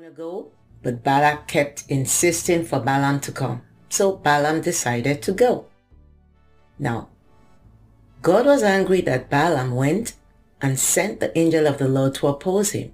want to go, but Balak kept insisting for Balaam to come. So Balaam decided to go. Now, God was angry that Balaam went and sent the angel of the Lord to oppose him.